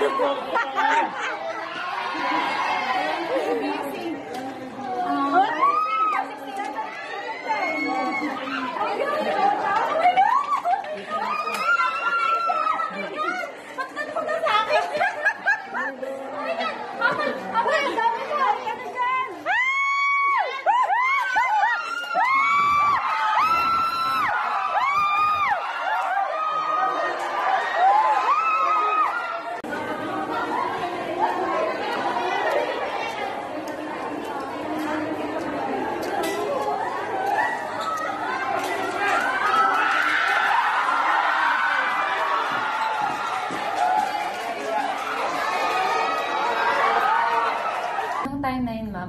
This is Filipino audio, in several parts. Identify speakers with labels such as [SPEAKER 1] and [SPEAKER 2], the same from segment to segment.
[SPEAKER 1] Obrigado, Bobo.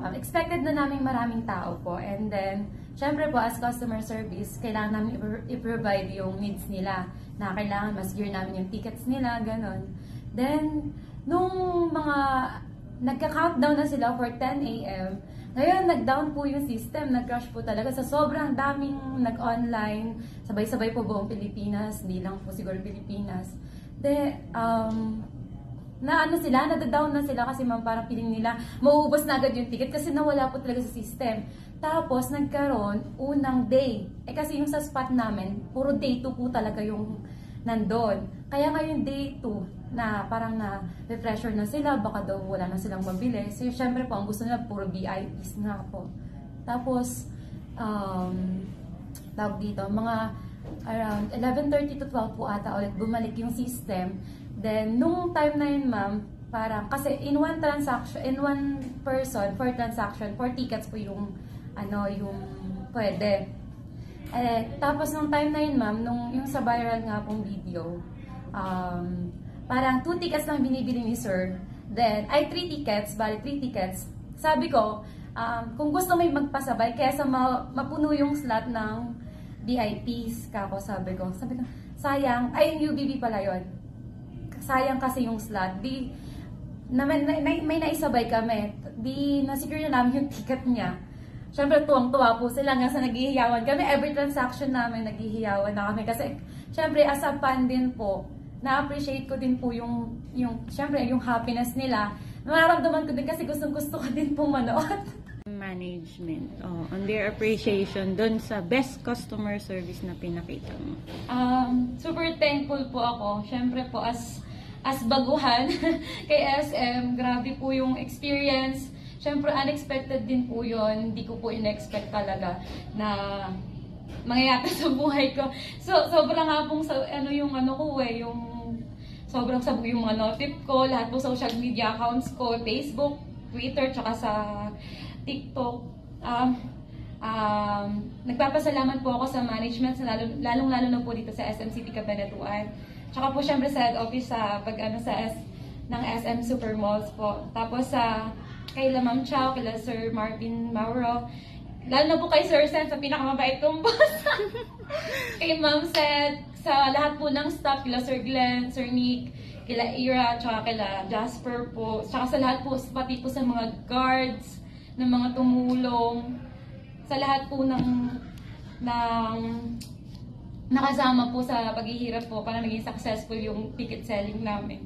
[SPEAKER 1] Um, expected na namin maraming tao po. And then, syempre po, as customer service, kailangan namin i-provide yung needs nila. Na kailangan mas gear namin yung tickets nila, ganun. Then, nung mga nagka-countdown na sila for 10 a.m., ngayon, nag-down po yung system, nag-crash po talaga sa sobrang daming nag-online, sabay-sabay po buong Pilipinas, hindi lang po siguro Pilipinas. De, um, na ano sila, nadadown na sila kasi ma'am parang piling nila mauubos na agad yung ticket kasi nawala po talaga sa system. Tapos nagkaroon unang day. Eh kasi yung sa spot namin, puro day 2 po talaga yung nandun. Kaya ngayon day 2 na parang na pressure na sila, baka daw wala na silang mabili. So syempre po, ang gusto nila puro VIPs nga po. Tapos, um, tawag dito, mga around 11.30 to 12 po ata ulit bumalik yung system. Then, nung time na yun, ma'am, parang, kasi in one transaction, in one person, for transaction, four tickets po yung, ano, yung pwede. Eh, tapos nung time na yun, ma'am, nung yung sa viral nga pong video, um, parang two tickets lang binibili ni sir. Then, ay three tickets, bali three tickets. Sabi ko, um, kung gusto may magpasabay, kesa ma- mapuno yung slot ng VIPs, kako sabi ko. Sabi ko, sayang, ay yung UBB pala yon sayang kasi yung slot. Di, na, may, na, may naisabay kami. Di, na-secure na namin yung ticket niya. Siyempre, tuwang-tuwa po sila nga sa naghihiyawan kami. Every transaction namin, naghihiyawan na kami. Kasi, siyempre, as a fan din po, na-appreciate ko din po yung, yung, siyempre, yung happiness nila. Nararamdaman ko din kasi gustong-gusto ko din po manood.
[SPEAKER 2] management oh, on their appreciation doon sa best customer service na pinakita mo?
[SPEAKER 1] Um, super thankful po ako. Siyempre po, as as baguhan kay SM, grabe po yung experience. Siyempre, unexpected din po yon Hindi ko po in-expect talaga na mangyayari sa buhay ko. So, sobrang nga pong sa, ano yung ano ko eh, yung sobrang sabog yung mga notif ko, lahat po social media accounts ko, Facebook, Twitter, tsaka sa TikTok. Um, um, nagpapasalamat po ako sa management, sa lalo, lalong-lalo na po dito sa SMCP Cabanatuan. Tsaka po syempre sa head office sa pag ano sa S, ng SM Supermalls po. Tapos sa kay La Ma'am Chow, kay Sir Marvin Mauro, lalo na po kay Sir Sen sa pinakamabait kong boss. kay Ma'am Seth, sa lahat po ng staff, kila Sir Glenn, Sir Nick, kila Ira, tsaka kila Jasper po, tsaka sa lahat po, pati po sa mga guards, ng mga tumulong, sa lahat po ng, ng nakasama po sa paghihirap po para maging successful yung ticket selling namin.